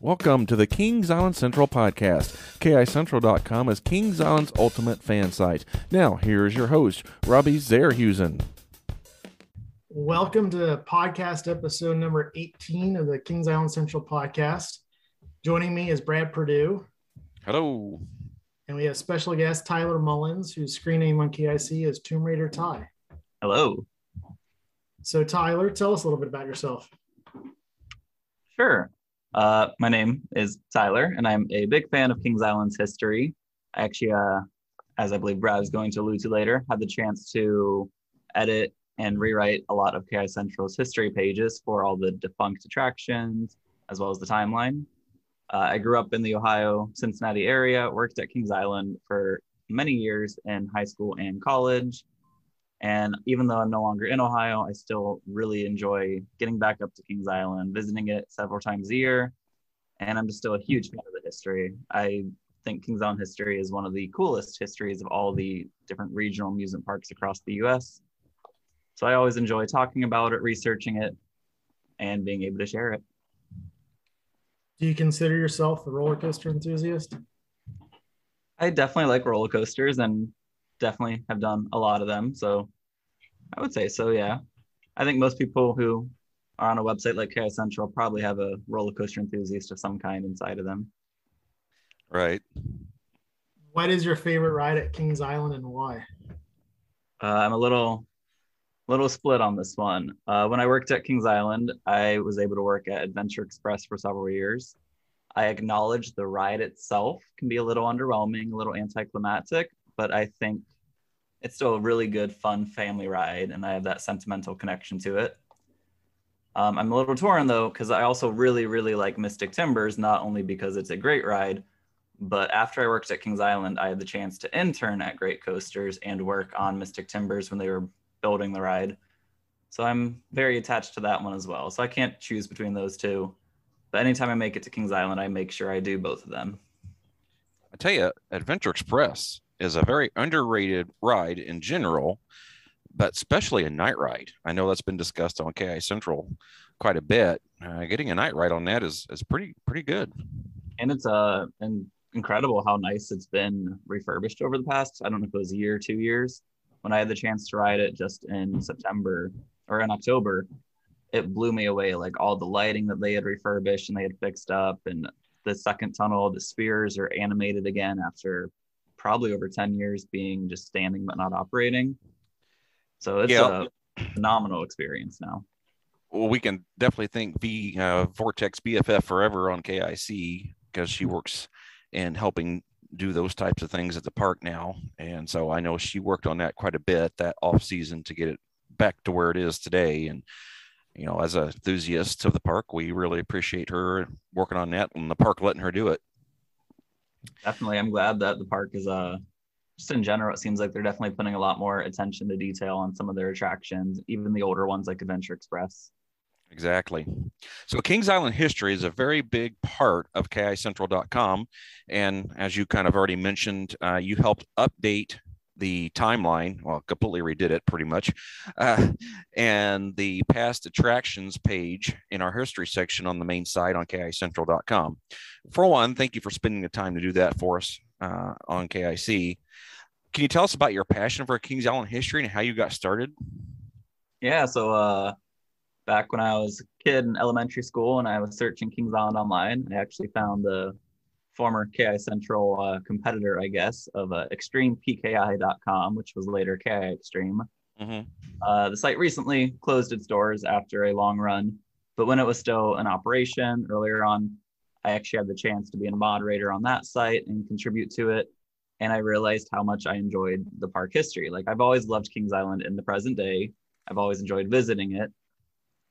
Welcome to the Kings Island Central podcast. KICentral.com is Kings Island's ultimate fan site. Now, here is your host, Robbie Zerhusen. Welcome to podcast episode number 18 of the Kings Island Central podcast. Joining me is Brad Purdue. Hello. And we have special guest Tyler Mullins, whose screen name on KIC is Tomb Raider Ty. Hello. So, Tyler, tell us a little bit about yourself. Sure. Uh, my name is Tyler, and I'm a big fan of Kings Island's history. I actually, uh, as I believe Brad is going to allude to later, had the chance to edit and rewrite a lot of KI Central's history pages for all the defunct attractions, as well as the timeline. Uh, I grew up in the Ohio Cincinnati area, worked at Kings Island for many years in high school and college, and even though I'm no longer in Ohio, I still really enjoy getting back up to Kings Island, visiting it several times a year. And I'm just still a huge fan of the history. I think Kings Island history is one of the coolest histories of all the different regional amusement parks across the US. So I always enjoy talking about it, researching it, and being able to share it. Do you consider yourself a roller coaster enthusiast? I definitely like roller coasters and definitely have done a lot of them. So I would say so, yeah. I think most people who are on a website like KI Central probably have a roller coaster enthusiast of some kind inside of them. Right. What is your favorite ride at Kings Island and why? Uh, I'm a little little split on this one. Uh, when I worked at Kings Island, I was able to work at Adventure Express for several years. I acknowledge the ride itself can be a little underwhelming, a little anticlimactic, but I think it's still a really good, fun family ride, and I have that sentimental connection to it. Um, I'm a little torn though, because I also really, really like Mystic Timbers, not only because it's a great ride, but after I worked at Kings Island, I had the chance to intern at Great Coasters and work on Mystic Timbers when they were building the ride. So I'm very attached to that one as well. So I can't choose between those two. But anytime I make it to Kings Island, I make sure I do both of them. I tell you, Adventure Express is a very underrated ride in general, but especially a night ride. I know that's been discussed on KI Central quite a bit. Uh, getting a night ride on that is is pretty pretty good. And it's uh and incredible how nice it's been refurbished over the past. I don't know if it was a year or two years. When I had the chance to ride it just in September or in October, it blew me away. Like all the lighting that they had refurbished and they had fixed up, and the second tunnel, the spheres are animated again after probably over 10 years being just standing but not operating. So it's a phenomenal experience now. Well, we can definitely thank V uh, Vortex BFF forever on KIC because she works in helping do those types of things at the park now. And so I know she worked on that quite a bit that off season to get it back to where it is today. And you know, as a enthusiast of the park, we really appreciate her working on that and the park letting her do it definitely i'm glad that the park is uh just in general it seems like they're definitely putting a lot more attention to detail on some of their attractions even the older ones like adventure express Exactly. So Kings Island history is a very big part of KICentral.com. And as you kind of already mentioned, uh, you helped update the timeline, well, completely redid it pretty much, uh, and the past attractions page in our history section on the main site on KICentral.com. For one, thank you for spending the time to do that for us uh, on KIC. Can you tell us about your passion for Kings Island history and how you got started? Yeah, so uh, back when I was a kid in elementary school and I was searching Kings Island online, I actually found the former KI Central uh, competitor, I guess, of uh, ExtremePKI.com, which was later KI Extreme. Mm-hmm. Uh, the site recently closed its doors after a long run, but when it was still in operation earlier on, I actually had the chance to be a moderator on that site and contribute to it. And I realized how much I enjoyed the park history. Like I've always loved Kings Island in the present day. I've always enjoyed visiting it.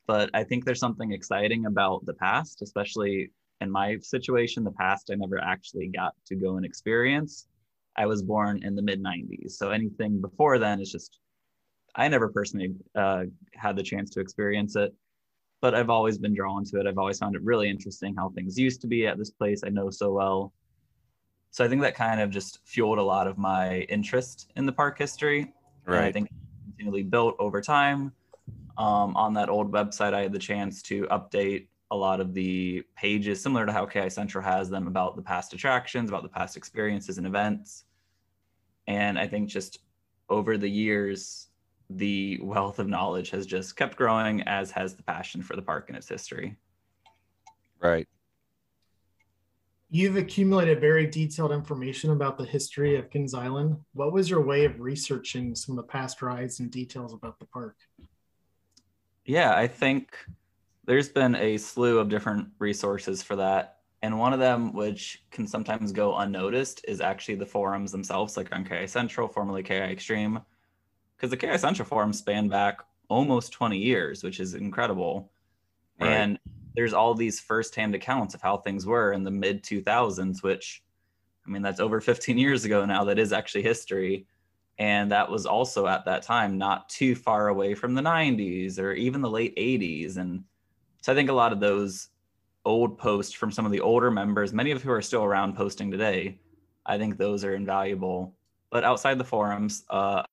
But I think there's something exciting about the past, especially in my situation, the past I never actually got to go and experience. I was born in the mid 90s. So anything before then is just, I never personally uh, had the chance to experience it, but I've always been drawn to it. I've always found it really interesting how things used to be at this place I know so well. So I think that kind of just fueled a lot of my interest in the park history. Right. And I think continually built over time. Um, on that old website, I had the chance to update a lot of the pages, similar to how KI Central has them about the past attractions, about the past experiences and events. And I think just over the years, the wealth of knowledge has just kept growing, as has the passion for the park and its history. Right. You've accumulated very detailed information about the history of Kings Island. What was your way of researching some of the past rides and details about the park? Yeah, I think there's been a slew of different resources for that. And one of them, which can sometimes go unnoticed, is actually the forums themselves, like on KI Central, formerly KI Extreme. Because the KI Central forums span back almost 20 years, which is incredible. Right. And there's all these firsthand accounts of how things were in the mid 2000s, which, I mean, that's over 15 years ago now. That is actually history. And that was also at that time not too far away from the 90s or even the late 80s. And so I think a lot of those old posts from some of the older members, many of who are still around posting today, I think those are invaluable. But outside the forums, uh,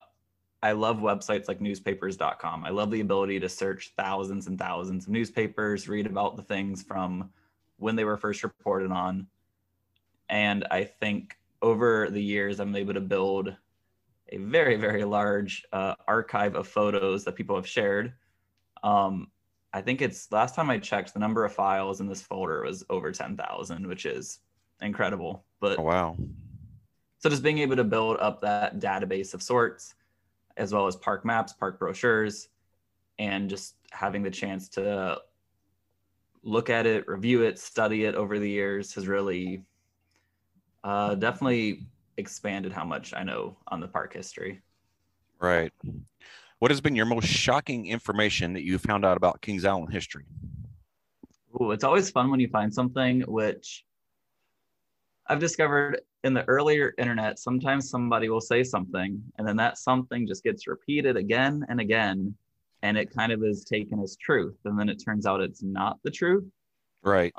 I love websites like newspapers.com. I love the ability to search thousands and thousands of newspapers, read about the things from when they were first reported on. And I think over the years, I'm able to build a very, very large uh, archive of photos that people have shared. Um, I think it's last time I checked, the number of files in this folder was over 10,000, which is incredible. But oh, wow. So just being able to build up that database of sorts as well as park maps, park brochures, and just having the chance to look at it, review it, study it over the years has really uh, definitely expanded how much I know on the park history. Right. What has been your most shocking information that you found out about Kings Island history? Ooh, it's always fun when you find something which I've discovered in the earlier internet, sometimes somebody will say something and then that something just gets repeated again and again. And it kind of is taken as truth. And then it turns out it's not the truth. Right.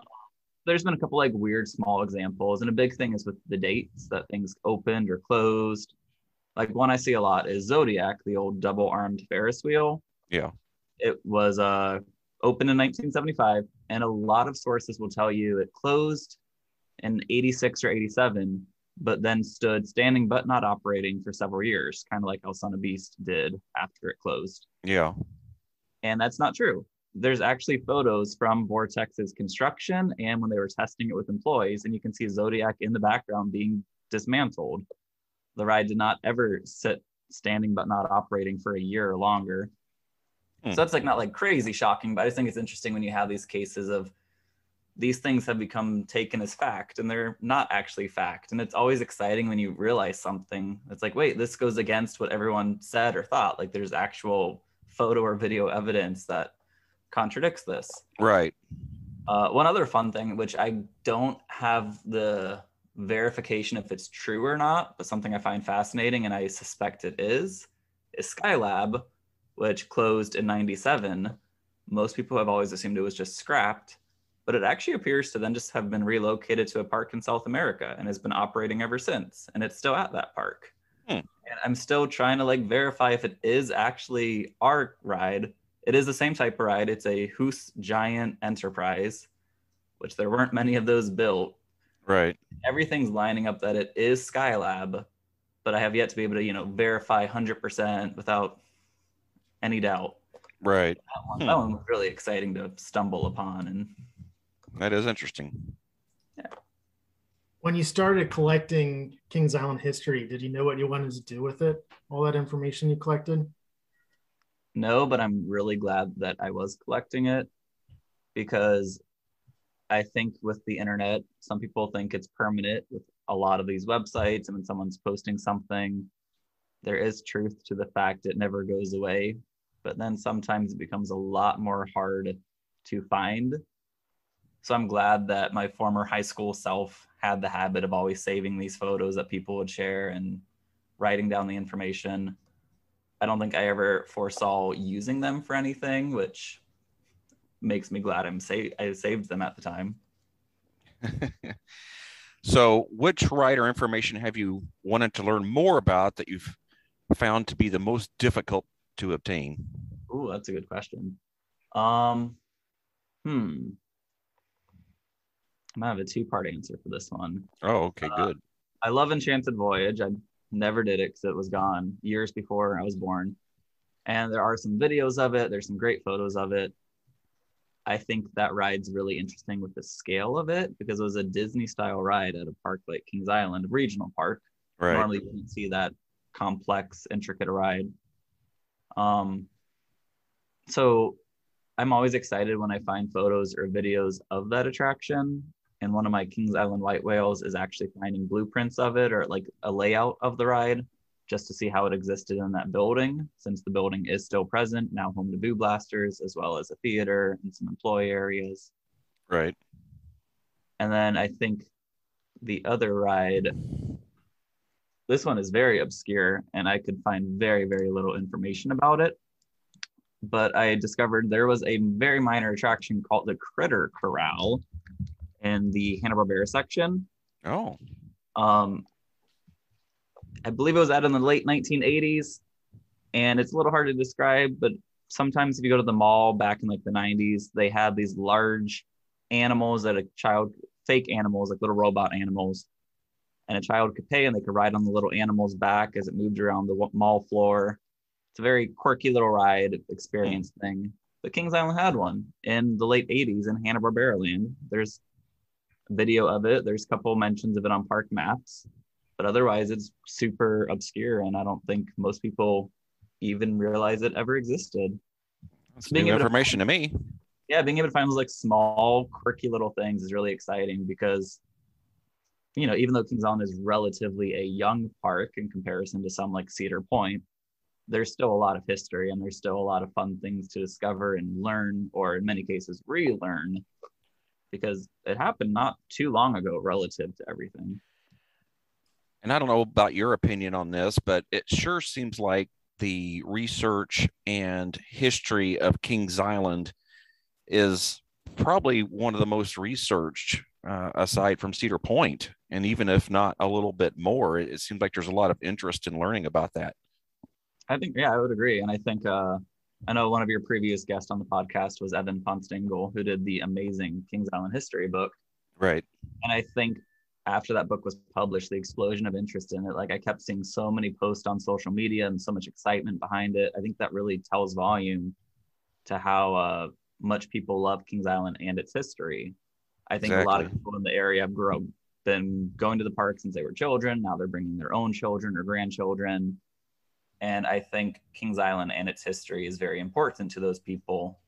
there's been a couple like weird small examples. And a big thing is with the dates that things opened or closed. Like one I see a lot is Zodiac, the old double armed Ferris wheel. Yeah. It was uh, opened in 1975. And a lot of sources will tell you it closed in 86 or 87 but then stood standing but not operating for several years, kind of like El Son of Beast did after it closed. Yeah. And that's not true. There's actually photos from Vortex's construction and when they were testing it with employees, and you can see Zodiac in the background being dismantled. The ride did not ever sit standing but not operating for a year or longer. Hmm. So that's like not like crazy shocking, but I just think it's interesting when you have these cases of these things have become taken as fact and they're not actually fact. And it's always exciting when you realize something. It's like, wait, this goes against what everyone said or thought. Like there's actual photo or video evidence that contradicts this. Right. Uh, one other fun thing, which I don't have the verification if it's true or not, but something I find fascinating and I suspect it is, is Skylab, which closed in 97. Most people have always assumed it was just scrapped but it actually appears to then just have been relocated to a park in South America and has been operating ever since. And it's still at that park. Hmm. And I'm still trying to like verify if it is actually our ride. It is the same type of ride. It's a Huss Giant Enterprise, which there weren't many of those built. Right. Everything's lining up that it is Skylab, but I have yet to be able to, you know, verify 100% without any doubt. Right. That one, hmm. that one was really exciting to stumble upon and that is interesting. Yeah. When you started collecting Kings Island history, did you know what you wanted to do with it? All that information you collected? No, but I'm really glad that I was collecting it because I think with the internet, some people think it's permanent with a lot of these websites. And when someone's posting something, there is truth to the fact it never goes away. But then sometimes it becomes a lot more hard to find so I'm glad that my former high school self had the habit of always saving these photos that people would share and writing down the information. I don't think I ever foresaw using them for anything, which makes me glad I'm sa- I saved them at the time. so, which writer information have you wanted to learn more about that you've found to be the most difficult to obtain? Oh, that's a good question. Um, hmm. I'm gonna have a two part answer for this one. Oh, okay, Uh, good. I love Enchanted Voyage. I never did it because it was gone years before I was born. And there are some videos of it. There's some great photos of it. I think that ride's really interesting with the scale of it because it was a Disney style ride at a park like Kings Island, a regional park. Right. Normally, you don't see that complex, intricate ride. Um, so I'm always excited when I find photos or videos of that attraction. And one of my Kings Island white whales is actually finding blueprints of it or like a layout of the ride just to see how it existed in that building, since the building is still present, now home to Boo Blasters, as well as a theater and some employee areas. Right. And then I think the other ride, this one is very obscure and I could find very, very little information about it. But I discovered there was a very minor attraction called the Critter Corral in the Hanna-Barbera section. Oh, Um, I believe it was out in the late 1980s, and it's a little hard to describe. But sometimes, if you go to the mall back in like the 90s, they had these large animals that a child, fake animals, like little robot animals, and a child could pay and they could ride on the little animal's back as it moved around the mall floor. It's a very quirky little ride experience mm. thing. But Kings Island had one in the late 80s in Hanna Barbera land. There's a video of it. There's a couple mentions of it on park maps but otherwise it's super obscure and i don't think most people even realize it ever existed that's Being new able to- information to me. yeah being able to find those like small quirky little things is really exciting because you know even though kings island is relatively a young park in comparison to some like cedar point there's still a lot of history and there's still a lot of fun things to discover and learn or in many cases relearn because it happened not too long ago relative to everything And I don't know about your opinion on this, but it sure seems like the research and history of Kings Island is probably one of the most researched uh, aside from Cedar Point. And even if not a little bit more, it, it seems like there's a lot of interest in learning about that. I think, yeah, I would agree. And I think, uh, I know one of your previous guests on the podcast was Evan Ponstengel, who did the amazing Kings Island history book. Right. And I think after that book was published, the explosion of interest in it, like I kept seeing so many posts on social media and so much excitement behind it. I think that really tells volume to how uh, much people love Kings Island and its history. I think a lot of people in the area have grown, been going to the park since they were children. Now they're bringing their own children or grandchildren. And I think Kings Island and its history is very important to those people,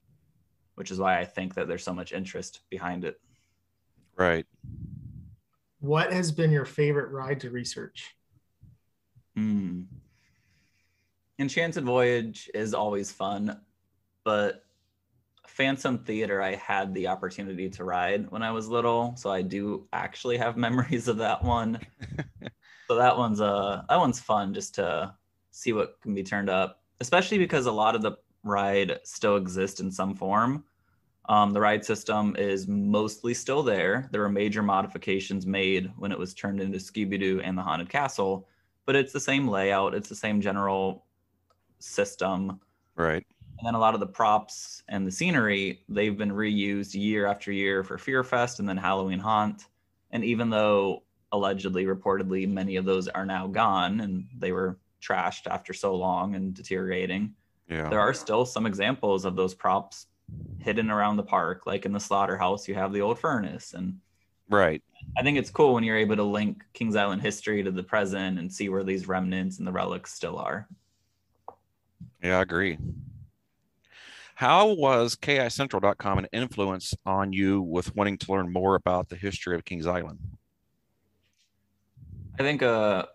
which is why I think that there's so much interest behind it. Right. What has been your favorite ride to research? Hmm. Enchanted Voyage is always fun, but Phantom Theater, I had the opportunity to ride when I was little, so I do actually have memories of that one. so that one's uh that one's fun just to see what can be turned up, especially because a lot of the ride still exists in some form. Um, the ride system is mostly still there. There were major modifications made when it was turned into Scooby Doo and the Haunted Castle, but it's the same layout, it's the same general system. Right. And then a lot of the props and the scenery, they've been reused year after year for Fear Fest and then Halloween Haunt. And even though allegedly, reportedly, many of those are now gone and they were trashed after so long and deteriorating, Yeah. there are still some examples of those props hidden around the park. Like in the slaughterhouse, you have the old furnace. And Right. I think it's cool when you're able to link Kings Island history to the present and see where these remnants and the relics still are. Yeah, I agree. How was KICentral.com an influence on you with wanting to learn more about the history of Kings Island? I think, uh,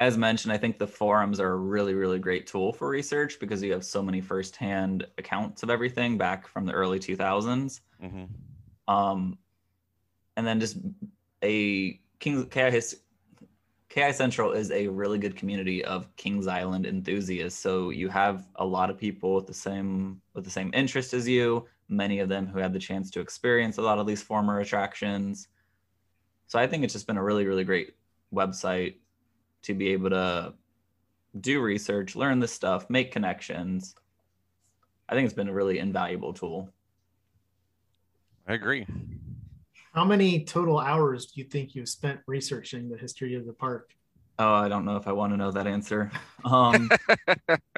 as mentioned, I think the forums are a really, really great tool for research because you have so many firsthand accounts of everything back from the early 2000s. hmm Um, and then just a Kings KI, KI Central is a really good community of Kings Island enthusiasts. So you have a lot of people with the same with the same interest as you. Many of them who had the chance to experience a lot of these former attractions. So I think it's just been a really, really great website to be able to do research, learn this stuff, make connections. I think it's been a really invaluable tool. I agree. How many total hours do you think you've spent researching the history of the park? Oh, I don't know if I want to know that answer. Um,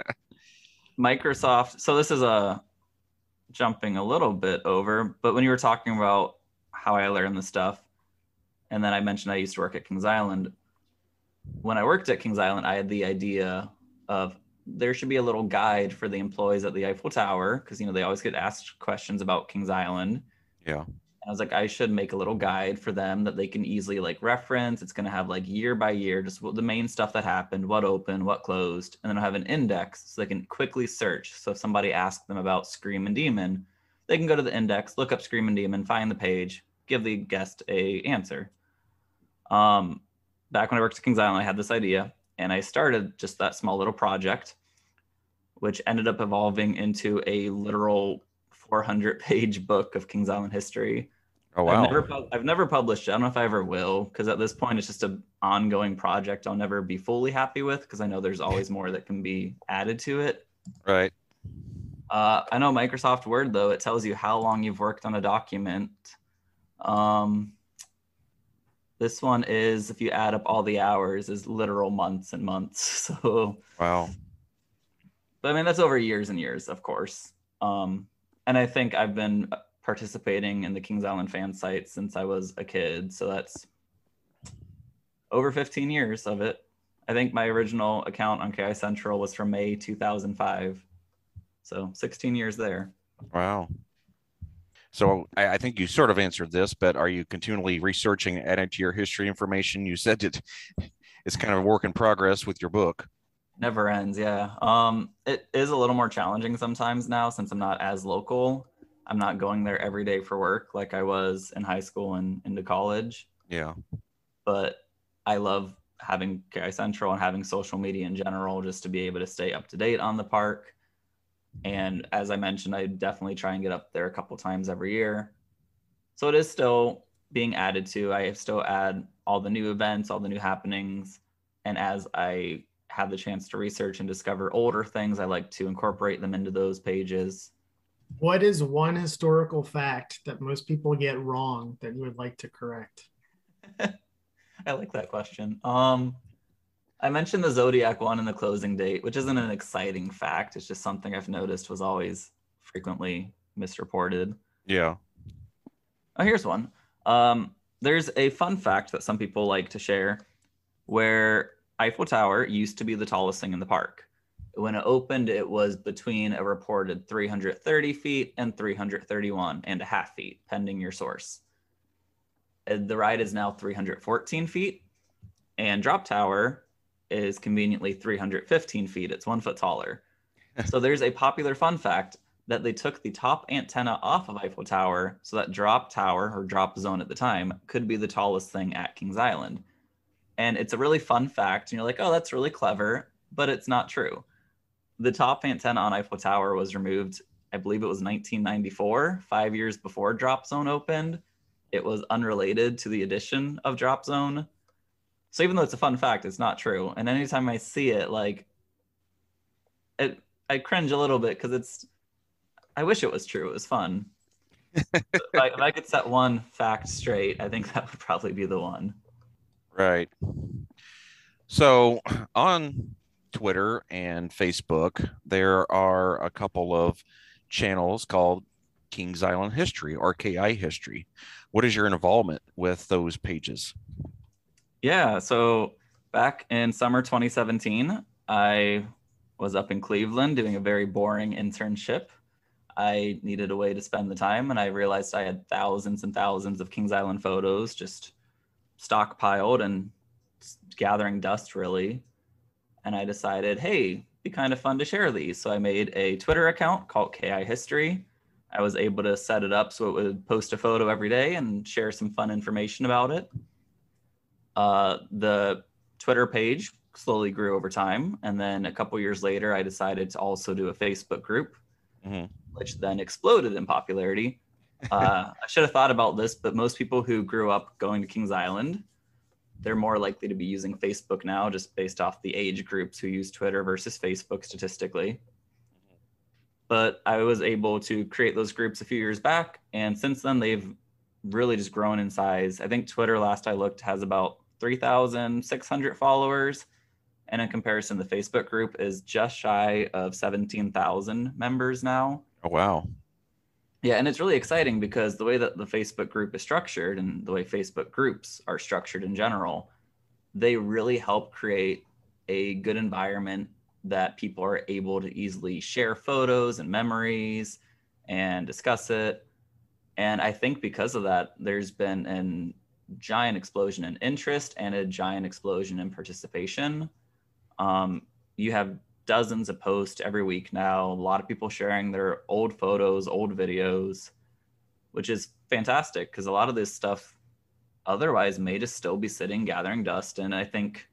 Microsoft. So this is a jumping a little bit over, but when you were talking about how I learned the stuff, and then I mentioned I used to work at Kings Island. When I worked at Kings Island, I had the idea of there should be a little guide for the employees at the Eiffel Tower because you know they always get asked questions about Kings Island. Yeah. I was like, I should make a little guide for them that they can easily like reference. It's going to have like year by year, just the main stuff that happened, what opened, what closed, and then I'll have an index so they can quickly search. So if somebody asks them about Screamin' Demon, they can go to the index, look up Screamin' Demon, find the page, give the guest a answer. Um, back when I worked at Kings Island, I had this idea, and I started just that small little project, which ended up evolving into a literal 400 page book of Kings Island history Oh wow. I've never, I've never published it. I don't know if I ever will, because at this point it's just an ongoing project I'll never be fully happy with, because I know there's always more that can be added to it. Right. Uh, I know Microsoft Word though it tells you how long you've worked on a document. Um, this one is if you add up all the hours is literal months and months. So wow. But I mean that's over years and years, of course. Um, and I think I've been participating in the Kings Island fan site since I was a kid. So that's over 15 years of it. I think my original account on KI Central was from May 2005. So 16 years there. Wow. So I, I, think you sort of answered this, but are you continually researching, adding to your history information? You said it, it's kind of a work in progress with your book. Never ends, yeah. Um, it is a little more challenging sometimes now since I'm not as local. I'm not going there every day for work like I was in high school and into college. Yeah. But I love having KI Central and having social media in general just to be able to stay up to date on the park. And as I mentioned, I definitely try and get up there a couple times every year. So it is still being added to. I still add all the new events, all the new happenings. And as I have the chance to research and discover older things, I like to incorporate them into those pages. What is one historical fact that most people get wrong that you would like to correct? I like that question. Um, I mentioned the zodiac one and the closing date, which isn't an exciting fact. It's just something I've noticed was always frequently misreported. Yeah. Oh, here's one. Um, there's a fun fact that some people like to share where Eiffel Tower used to be the tallest thing in the park when it opened, it was between a reported 330 feet and 331 and a half feet, pending your source. The ride is now 314 feet, and Drop Tower is conveniently 315 feet. It's one foot taller. so there's a popular fun fact that they took the top antenna off of Eiffel Tower so that Drop Tower or Drop Zone at the time could be the tallest thing at Kings Island. And it's a really fun fact. And you're like, oh, that's really clever, but it's not true the top antenna on Eiffel Tower was removed, I believe it was 1994, five years before Drop Zone opened. It was unrelated to the addition of Drop Zone. So even though it's a fun fact, it's not true. And anytime I see it, like, it, I cringe a little bit because it's, I wish it was true. It was fun. if, I, if I could set one fact straight, I think that would probably be the one. Right. So on Twitter and Facebook, there are a couple of channels called Kings Island History or KI History. What is your involvement with those pages? Yeah, so back in summer 2017, I was up in Cleveland doing a very boring internship. I needed a way to spend the time, and I realized I had thousands and thousands of Kings Island photos just stockpiled and gathering dust, really and I decided, hey, be kind of fun to share these. So I made a Twitter account called KI History. I was able to set it up so it would post a photo every day and share some fun information about it. Uh, the Twitter page slowly grew over time. And then a couple years later, I decided to also do a Facebook group, mm-hmm. which then exploded in popularity. Uh, I should have thought about this, but most people who grew up going to Kings Island they're more likely to be using Facebook now, just based off the age groups who use Twitter versus Facebook statistically. But I was able to create those groups a few years back, and since then they've really just grown in size. I think Twitter, last I looked, has about 3,600 followers. And in comparison, the Facebook group is just shy of 17,000 members now. Oh, wow. Yeah, and it's really exciting because the way that the Facebook group is structured and the way Facebook groups are structured in general, they really help create a good environment that people are able to easily share photos and memories and discuss it. And I think because of that, there's been a giant explosion in interest and a giant explosion in participation. Um, you have dozens of posts every week now. A lot of people sharing their old photos, old videos, which is fantastic because a lot of this stuff otherwise may just still be sitting gathering dust. And I think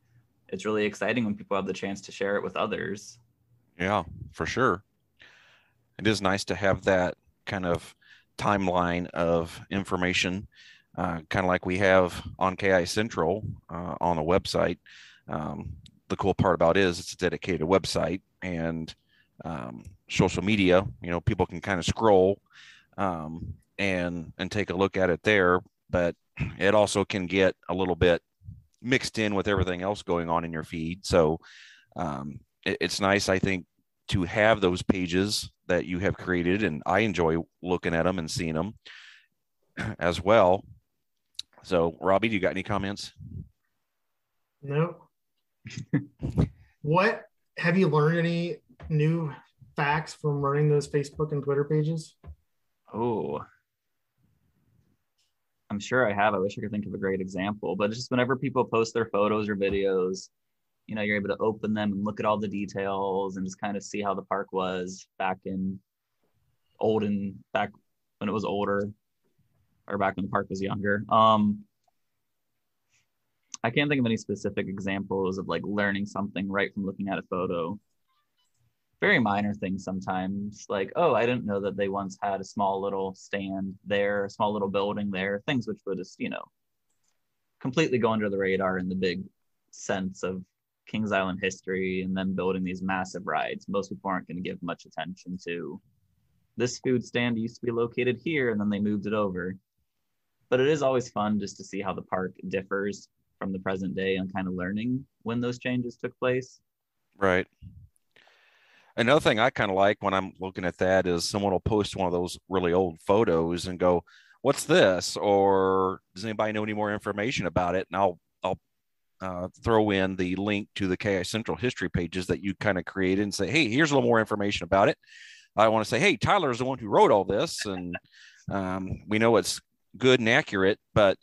it's really exciting when people have the chance to share it with others. Yeah, for sure. It is nice to have that kind of timeline of information, uh, kind of like we have on KI Central uh, on the website. Um, the cool part about it is it's a dedicated website and um, social media. You know, people can kind of scroll um, and and take a look at it there, but it also can get a little bit mixed in with everything else going on in your feed. So um, it, it's nice, I think, to have those pages that you have created, and I enjoy looking at them and seeing them as well. So, Robbie, do you got any comments? No. what have you learned any new facts from running those Facebook and Twitter pages? Oh, I'm sure I have. I wish I could think of a great example, but just whenever people post their photos or videos, you know, you're able to open them and look at all the details and just kind of see how the park was back in old and back when it was older or back when the park was younger. Um, I can't think of any specific examples of like learning something right from looking at a photo. Very minor things sometimes like oh i didn't know that they once had a small little stand there a small little building there things which would just you know completely go under the radar in the big sense of kings island history and then building these massive rides most people aren't going to give much attention to. This food stand used to be located here and then they moved it over but it is always fun just to see how the park differs from the present day and kind of learning when those changes took place right Another thing I kind of like when I'm looking at that is someone will post one of those really old photos and go, "What's this?" or "Does anybody know any more information about it?" And I'll I'll uh, throw in the link to the KI Central history pages that you kind of created and say, "Hey, here's a little more information about it." I want to say, "Hey, Tyler is the one who wrote all this, and um, we know it's good and accurate, but."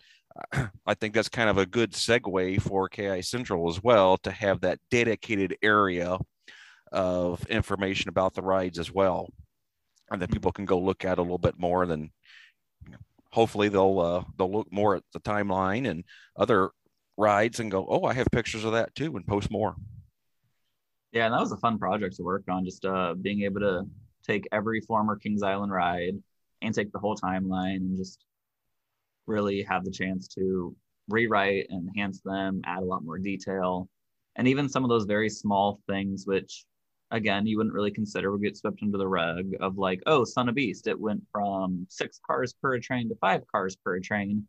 I think that's kind of a good segue for KI Central as well to have that dedicated area of information about the rides as well, and that people can go look at a little bit more. Then hopefully they'll uh, they'll look more at the timeline and other rides and go, oh, I have pictures of that too, and post more. Yeah, and that was a fun project to work on. Just uh, being able to take every former Kings Island ride and take the whole timeline and just really have the chance to rewrite and enhance them, add a lot more detail, and even some of those very small things which again you wouldn't really consider would get swept under the rug of like oh son of beast it went from six cars per train to five cars per train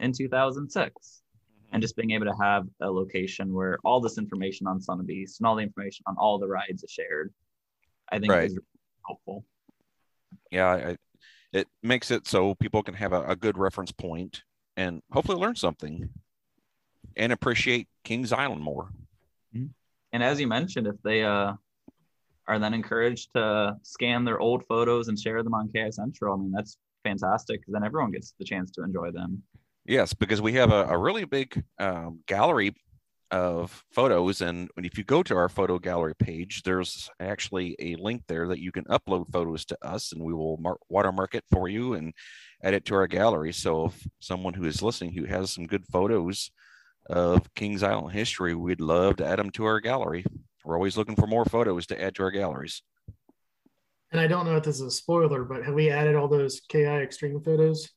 in 2006 mm-hmm. and just being able to have a location where all this information on son of beast and all the information on all the rides is shared i think right. is really helpful yeah I, it makes it so people can have a, a good reference point and hopefully learn something and appreciate kings island more mm-hmm. and as you mentioned if they uh are then encouraged to scan their old photos and share them on KI Central. I mean, that's fantastic because then everyone gets the chance to enjoy them. Yes, because we have a, a really big um, gallery of photos. And if you go to our photo gallery page, there's actually a link there that you can upload photos to us and we will mark, watermark it for you and add it to our gallery. So if someone who is listening who has some good photos of Kings Island history, we'd love to add them to our gallery. We're always looking for more photos to add to our galleries. And I don't know if this is a spoiler, but have we added all those KI extreme photos?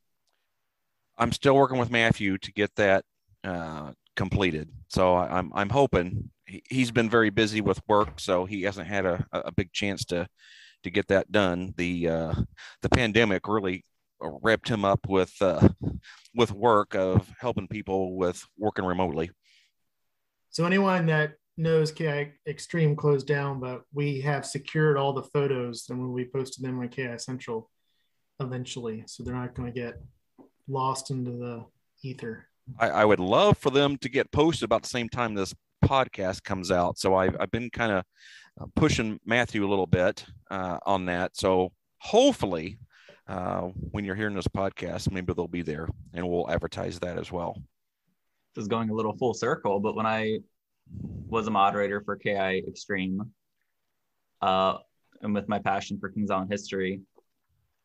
I'm still working with Matthew to get that uh, completed. So I'm I'm hoping he's been very busy with work, so he hasn't had a, a big chance to to get that done. The uh, the pandemic really wrapped him up with uh, with work of helping people with working remotely. So anyone that knows KI Extreme closed down, but we have secured all the photos and when we posted them on KI Central eventually, so they're not going to get lost into the ether. I, I, would love for them to get posted about the same time this podcast comes out. So I've, I've been kind of uh, pushing Matthew a little bit uh, on that. So hopefully, uh, when you're hearing this podcast, maybe they'll be there and we'll advertise that as well. This is going a little full circle, but when I was a moderator for KI Extreme, uh, and with my passion for Kings Island history,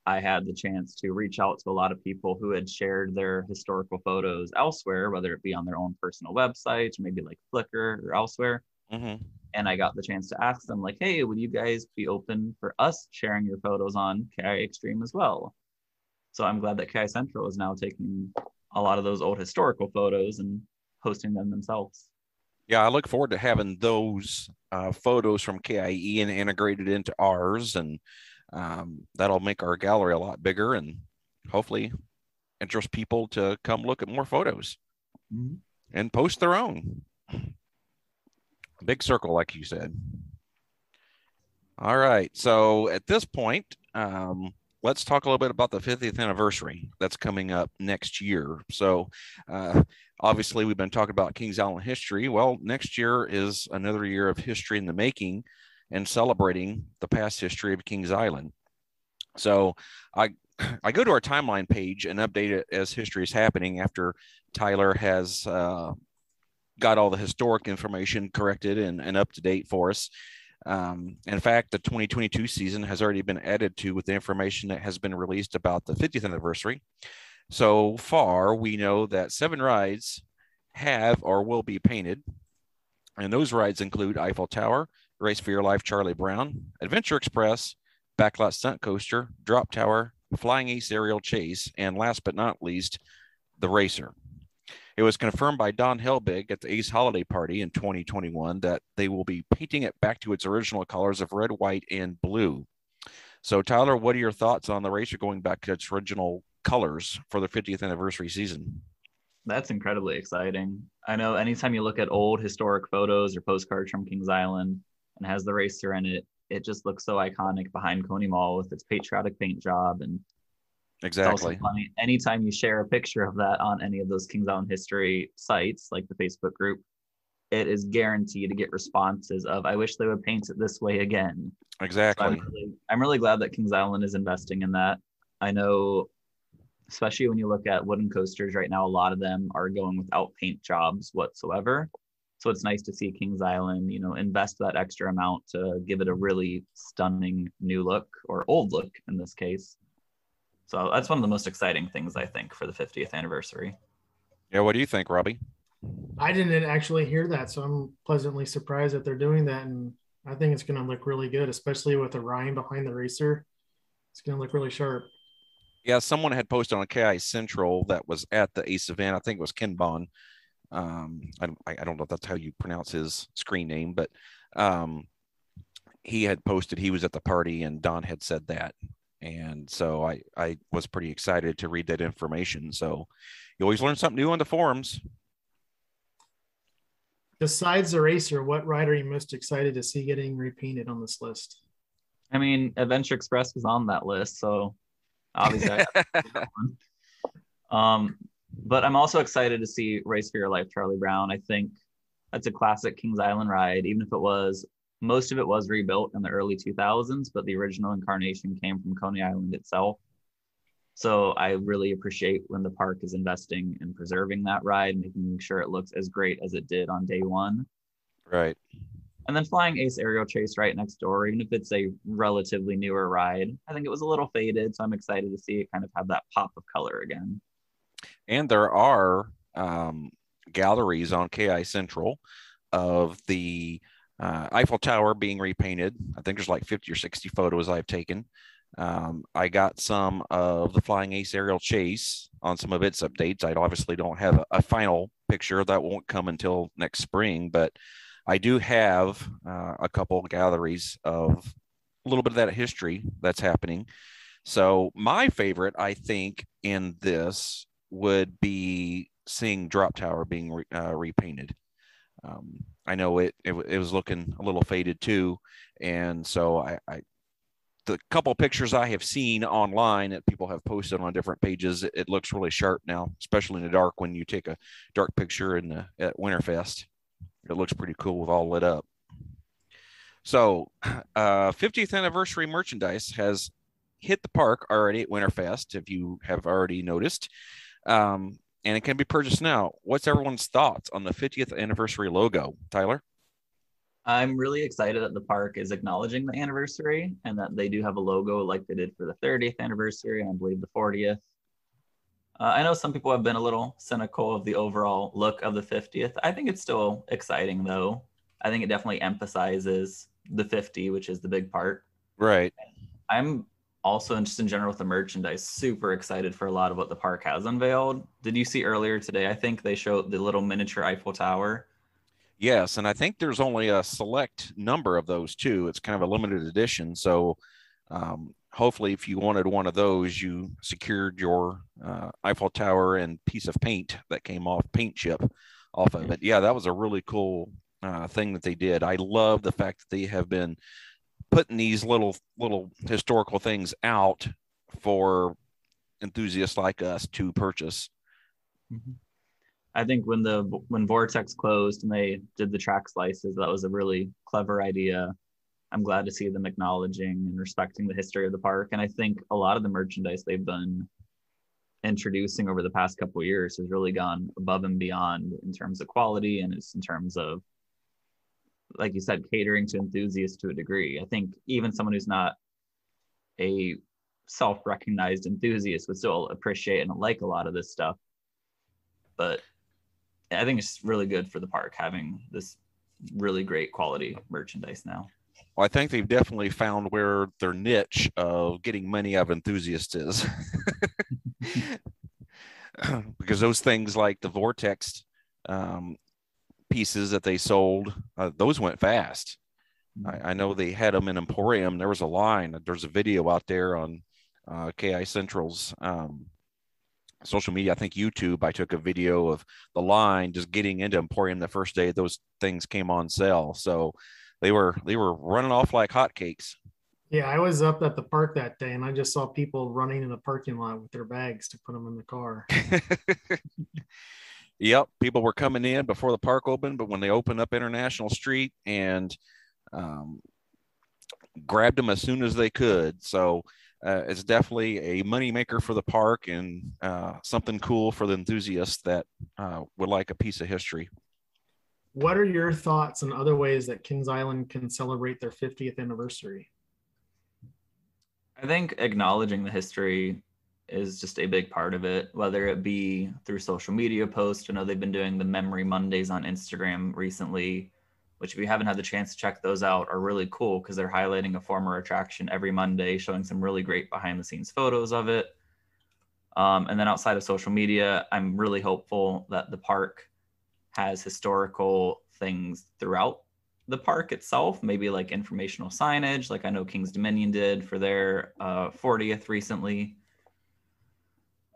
I had the chance to reach out to a lot of people who had shared their historical photos elsewhere, whether it be on their own personal websites or maybe like Flickr or elsewhere. Mm-hmm. And I got the chance to ask them, like, hey, would you guys be open for us sharing your photos on KI Extreme as well? So I'm glad that KI Central is now taking a lot of those old historical photos and hosting them themselves. Yeah, I look forward to having those uh, photos from KIE and integrated into ours and um, that'll make our gallery a lot bigger and hopefully interest people to come look at more photos mm-hmm. and post their own. Big circle, like you said. All right. So at this point, um, let's talk a little bit about the 50th anniversary that's coming up next year. So, uh, obviously, we've been talking about Kings Island history. Well, next year is another year of history in the making and celebrating the past history of Kings Island. So I I go to our timeline page and update it as history is happening after Tyler has uh, got all the historic information corrected and, and up to date for us. Um, in fact, the 2022 season has already been added to with the information that has been released about the 50th anniversary. So far, we know that seven rides have or will be painted. And those rides include Eiffel Tower, Race for Your Life Charlie Brown, Adventure Express, Backlot Stunt Coaster, Drop Tower, Flying Ace Aerial Chase, and last but not least, the Racer. It was confirmed by Don Helbig at the Ace Holiday Party in 2021 that they will be painting it back to its original colors of red, white, and blue. So, Tyler, what are your thoughts on the Racer going back to its original colors for the 50th anniversary season? That's incredibly exciting. I know anytime you look at old historic photos or postcards from Kings Island, and has the racer in it. It just looks so iconic behind Coney Mall with its patriotic paint job and exactly funny. Anytime you share a picture of that on any of those Kings Island history sites, like the Facebook group, it is guaranteed to get responses of "I wish they would paint it this way again." Exactly. So I'm, really, I'm really glad that Kings Island is investing in that. I know, especially when you look at wooden coasters right now, a lot of them are going without paint jobs whatsoever. So it's nice to see Kings Island, you know, invest that extra amount to give it a really stunning new look or old look in this case. So that's one of the most exciting things I think for the 50th anniversary. Yeah, what do you think, Robbie? I didn't actually hear that, so I'm pleasantly surprised that they're doing that, and I think it's going to look really good, especially with the rhyme behind the racer. It's going to look really sharp. Yeah, someone had posted on KI Central that was at the Ace event. I think it was Ken Bond um, I, I don't know if that's how you pronounce his screen name, but um, he had posted he was at the party and Don had said that. And so I, I was pretty excited to read that information. So you always learn something new on the forums. Besides the racer, what ride are you most excited to see getting repainted on this list? I mean, Adventure Express was on that list, so obviously. um, but I'm also excited to see Race for Your Life, Charlie Brown. I think that's a classic Kings Island ride, even if it was most of it was rebuilt in the early 2000s, but the original incarnation came from Coney Island itself. So I really appreciate when the park is investing in preserving that ride, making sure it looks as great as it did on day one. Right. And then flying Ace Aerial Chase right next door, even if it's a relatively newer ride, I think it was a little faded. So I'm excited to see it kind of have that pop of color again. And there are um, galleries on KI Central of the uh, Eiffel Tower being repainted. I think there's like 50 or 60 photos I've taken. Um, I got some of the Flying Ace aerial chase on some of its updates. I obviously don't have a, a final picture that won't come until next spring, but I do have uh, a couple galleries of a little bit of that history that's happening. So my favorite, I think, in this would be seeing Drop Tower being re, uh, repainted. Um, I know it, it, it was looking a little faded too, and so I, I the couple pictures I have seen online that people have posted on different pages, it, it, looks really sharp now, especially in the dark. When you take a dark picture in the at Winterfest, it looks pretty cool with all lit up. So, uh, 50th anniversary merchandise has hit the park already at Winterfest, if you have already noticed. Um, and it can be purchased now. What's everyone's thoughts on the 50th anniversary logo, Tyler? I'm really excited that the park is acknowledging the anniversary and that they do have a logo like they did for the 30th anniversary and I believe the 40th. Uh, I know some people have been a little cynical of the overall look of the 50th. I think it's still exciting though. I think it definitely emphasizes the 50, which is the big part. Right. I'm also just in general with the merchandise super excited for a lot of what the park has unveiled. Did you see earlier today i think they showed the little miniature eiffel tower? Yes and i think there's only a select number of those too. It's kind of a limited edition so um, hopefully if you wanted one of those you secured your uh, eiffel tower and piece of paint that came off paint chip off of it. Yeah that was a really cool uh, thing that they did. I love the fact that they have been putting these little little historical things out for enthusiasts like us to purchase. Mm-hmm. I think when the when Vortex closed and they did the track slices, that was a really clever idea. I'm glad to see them acknowledging and respecting the history of the park. And I think a lot of the merchandise they've been introducing over the past couple years has really gone above and beyond in terms of quality and it's in terms of like you said, catering to enthusiasts to a degree. I think even someone who's not a self-recognized enthusiast would still appreciate and like a lot of this stuff. But I think it's really good for the park having this really great quality merchandise now. Well, I think they've definitely found where their niche of getting money out of enthusiasts is. because those things like the vortex um, pieces that they sold, uh, those went fast. I, I, know they had them in Emporium. There was a line. There's a video out there on uh, KI Central's um, social media. I think YouTube. I took a video of the line just getting into Emporium the first day those things came on sale. So they were they were running off like hotcakes. Yeah, I was up at the park that day and I just saw people running in the parking lot with their bags to put them in the car. Yep, people were coming in before the park opened, but when they opened up International Street and um, grabbed them as soon as they could. So uh, it's definitely a moneymaker for the park and uh, something cool for the enthusiasts that uh, would like a piece of history. What are your thoughts on other ways that Kings Island can celebrate their 50th anniversary? I think acknowledging the history is just a big part of it, whether it be through social media posts. I know they've been doing the Memory Mondays on Instagram recently, which if you haven't had the chance to check those out, are really cool because they're highlighting a former attraction every Monday, showing some really great behind the scenes photos of it. Um, and then outside of social media, I'm really hopeful that the park has historical things throughout the park itself, maybe like informational signage, like I know King's Dominion did for their uh, 40th recently.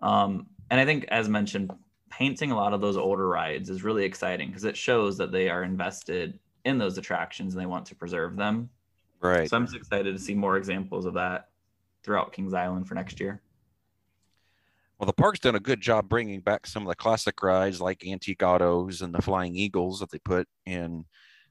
Um, and I think, as mentioned, painting a lot of those older rides is really exciting because it shows that they are invested in those attractions and they want to preserve them. Right. So I'm just excited to see more examples of that throughout Kings Island for next year. Well, the park's done a good job bringing back some of the classic rides like Antique Autos and the Flying Eagles that they put in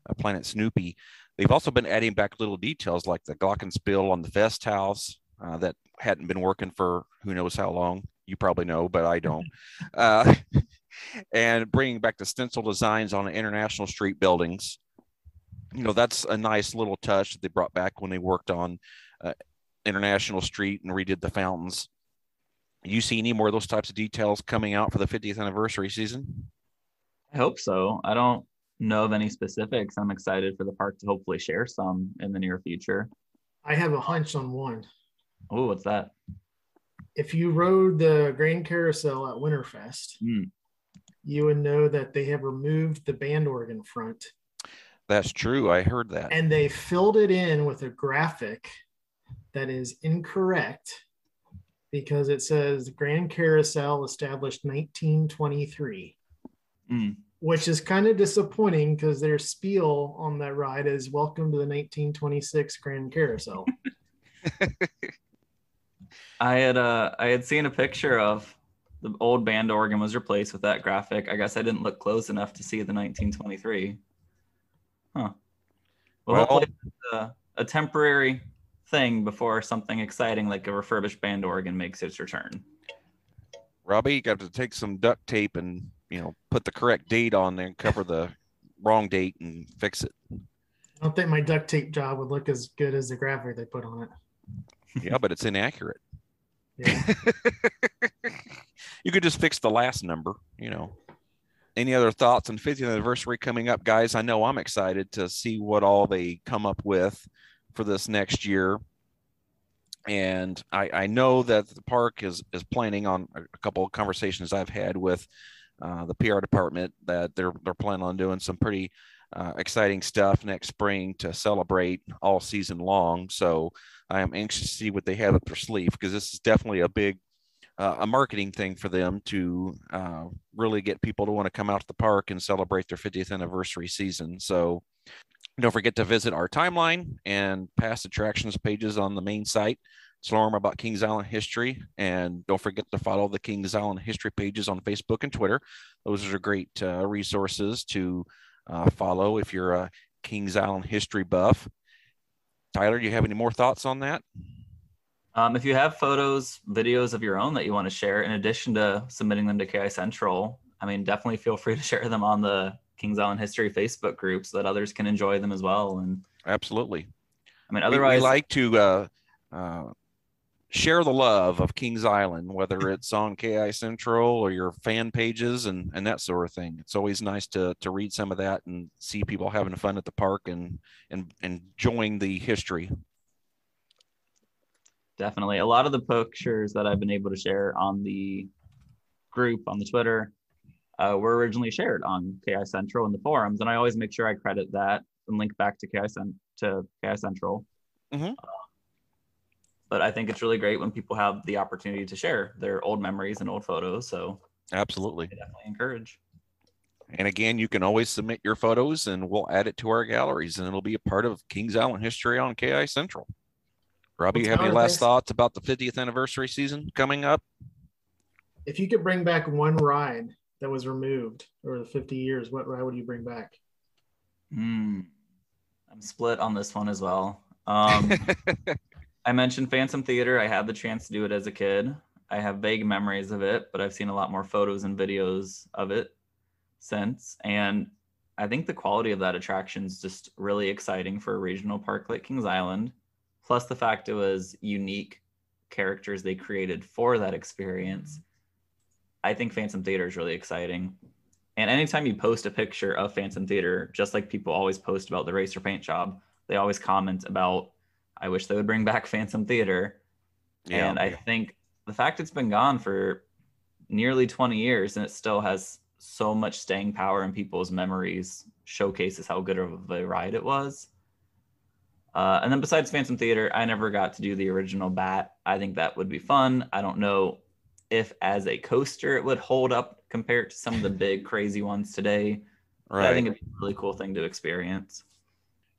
uh, Planet Snoopy. They've also been adding back little details like the Glockenspiel on the Festhaus uh, that hadn't been working for who knows how long you probably know, but I don't. uh, and bringing back the stencil designs on the International Street buildings. You know, that's a nice little touch that they brought back when they worked on uh, International Street and redid the fountains. You see any more of those types of details coming out for the 50th anniversary season? I hope so. I don't know of any specifics. I'm excited for the park to hopefully share some in the near future. I have a hunch on one. Oh, what's that? If you rode the Grand Carousel at Winterfest, mm. you would know that they have removed the band organ front. That's true. I heard that. And they filled it in with a graphic that is incorrect because it says Grand Carousel established 1923, Mm. which is kind of disappointing because their spiel on that ride is "Welcome to the 1926 Grand Carousel." I had uh I had seen a picture of the old band organ was replaced with that graphic. I guess I didn't look close enough to see the 1923. Huh. Well, Well- hopefully it's a, a temporary thing before something exciting like a refurbished band organ makes its return. Robbie, you got to take some duct tape and you know put the correct date on there and cover the wrong date and fix it. I don't think my duct tape job would look as good as the graphic they put on it. Yeah, but it's inaccurate. You could just fix the last number, you know. Any other thoughts on 50th anniversary coming up, guys? I know I'm excited to see what all they come up with for this next year. And I, I know that the park is is planning on a couple of conversations I've had with uh, the PR department that they're they're planning on doing some pretty uh, exciting stuff next spring to celebrate all season long. So I am anxious to see what they have up their sleeve because this is definitely a big uh, a marketing thing for them to uh, really get people to want to come out to the park and celebrate their 50th anniversary season. So don't forget to visit our timeline and past attractions pages on the main site to learn more about Kings Island history. And don't forget to follow the Kings Island history pages on Facebook and Twitter. Those are great uh, resources to uh, follow if you're a Kings Island history buff. Tyler, do you have any more thoughts on that? Um, if you have photos, videos of your own that you want to share, in addition to submitting them to KI Central, I mean, definitely feel free to share them on the Kings Island History Facebook group so that others can enjoy them as well. And Absolutely. I mean, We- otherwise, we, like to uh, uh, share the love of Kings Island, whether it's on KI Central or your fan pages and and that sort of thing. It's always nice to to read some of that and see people having fun at the park and and enjoying the history. definitely a lot of the pictures that I've been able to share on the group on the Twitter uh, were originally shared on KI Central in the forums, and I always make sure I credit that and link back to KI Cent- to KI Central. Mhm. Uh, but I think it's really great when people have the opportunity to share their old memories and old photos. So Absolutely. I definitely encourage. And again, you can always submit your photos and we'll add it to our galleries and it'll be a part of Kings Island history on KI Central. Robbie, you have any last thoughts about the 50th anniversary season coming up? if you could bring back one ride that was removed over the 50 years, what ride would you bring back? Hmm. I'm split on this one as well. Um, I mentioned Phantom Theater. I had the chance to do it as a kid. I have vague memories of it, but I've seen a lot more photos and videos of it since. And I think the quality of that attraction is just really exciting for a regional park like Kings Island. Plus, the fact it was unique characters they created for that experience. I think Phantom Theater is really exciting. And anytime you post a picture of Phantom Theater, just like people always post about the racer paint job, they always comment about, I wish they would bring back Phantom Theater. And I think the fact it's been gone for nearly 20 years and it still has so much staying power in people's memories showcases how good of a ride it was. Uh, and then besides Phantom Theater, I never got to do the original Bat. I think that would be fun. I don't know if as a coaster it would hold up compared to some of the big crazy ones today. But right. I think it'd be a really cool thing to experience.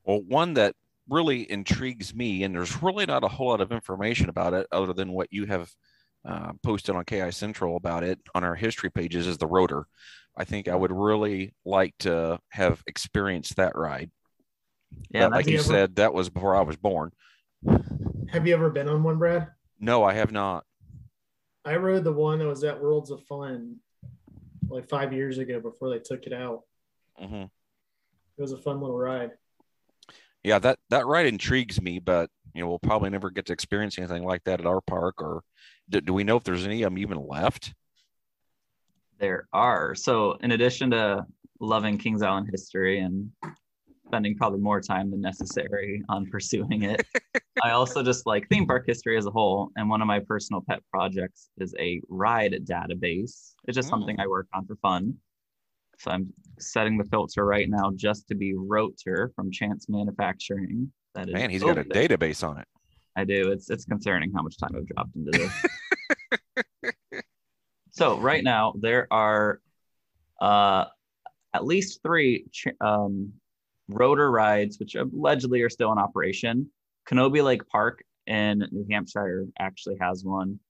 Well, one that really intrigues me, and there's really not a whole lot of information about it other than what you have uh, posted on KI Central about it on our history pages, is the rotor. I think I would really like to have experienced that ride. Yeah, But like you but- said, that was before I was born. Have you ever been on one, Brad? No, I have not. I rode the one that was at Worlds of Fun like five years ago before they took it out. hmm It was a fun little ride. Yeah, that that ride intrigues me, but you know we'll probably never get to experience anything like that at our park. Or do, do we know if there's any of them even left? There are. So, in addition to loving Kings Island history and spending probably more time than necessary on pursuing it, I also just like theme park history as a whole. And one of my personal pet projects is a ride database. It's just Mm. something I work on for fun. So, I'm setting the filter right now just to be Rotor from Chance Manufacturing. That is Man, he's got a database on it. I do. It's it's concerning how much time I've dropped into this. So right now there are uh, at least three um, rotor rides, which allegedly are still in operation. Canobie Lake Park in New Hampshire actually has one.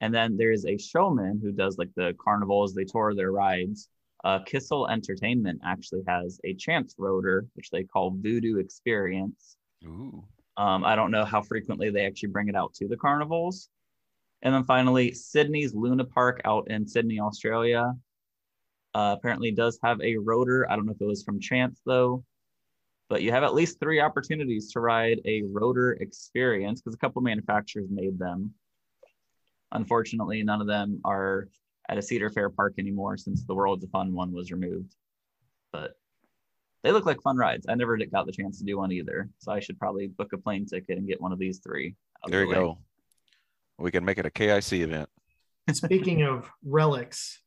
And then there's a showman who does like the carnivals, they tour their rides. Uh, Kissel Entertainment actually has a chance rotor, which they call Voodoo Experience. Ooh. Um, I don't know how frequently they actually bring it out to the carnivals. And then finally, Sydney's Luna Park out in Sydney, Australia, uh, apparently does have a rotor. I don't know if it was from chance though, but you have at least three opportunities to ride a rotor experience because a couple manufacturers made them. Unfortunately, none of them are at a Cedar Fair park anymore since the Worlds of Fun one was removed. But they look like fun rides. I never got the chance to do one either, so I should probably book a plane ticket and get one of these three. There you go. We can make it a KIC event. Speaking of relics,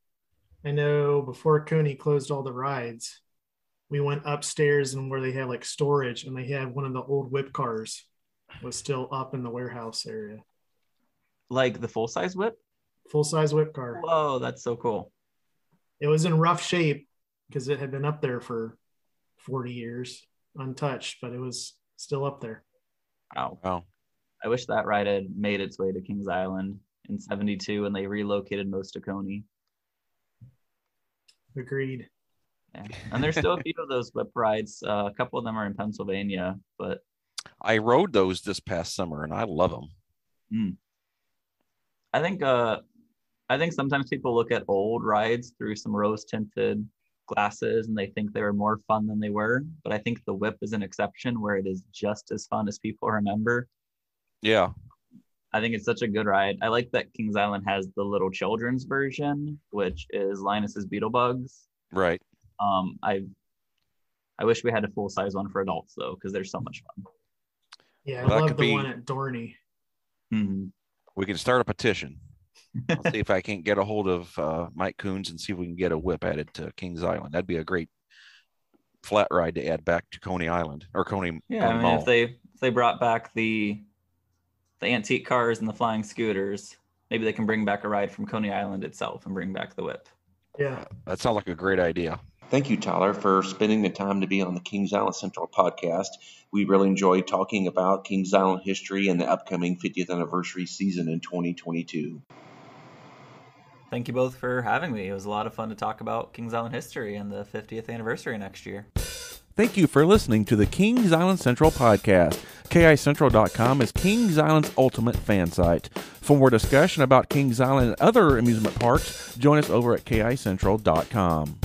I know before Coney closed all the rides, we went upstairs and where they have like storage, and they had one of the old whip cars was still up in the warehouse area. Like the full size whip? Full size whip car. Whoa, that's so cool. It was in rough shape because it had been up there for 40 years untouched, but it was still up there. Wow. Wow. I wish that ride had made its way to Kings Island in 72 and they relocated most of Coney. Agreed. Yeah. And there's still a few of those whip rides. Uh, a couple of them are in Pennsylvania, but I rode those this past summer and I love them. mm. I think uh, I think sometimes people look at old rides through some rose tinted glasses and they think they were more fun than they were. But I think the whip is an exception where it is just as fun as people remember. Yeah. I think it's such a good ride. I like that Kings Island has the little children's version, which is Linus's Beetlebugs. Right. Um, I I wish we had a full size one for adults though, because they're so much fun. Yeah, I Well, love the be- one at Dorney. Mhm. We can start a petition. I'll see if I can't get a hold of uh, Mike Koontz and see if we can get a whip added to Kings Island. That'd be a great flat ride to add back to Coney Island or Coney. Yeah, I mean, Mall. if they if they brought back the the antique cars and the flying scooters, maybe they can bring back a ride from Coney Island itself and bring back the whip. Yeah. that sounds like a great idea. Thank you, Tyler, for spending the time to be on the Kings Island Central podcast. We really enjoyed talking about Kings Island history and the upcoming 50th anniversary season in 2022. Thank you both for having me. It was a lot of fun to talk about Kings Island history and the 50th anniversary next year. Thank you for listening to the Kings Island Central podcast. KICentral.com is Kings Island's ultimate fan site. For more discussion about Kings Island and other amusement parks, join us over at KICentral.com.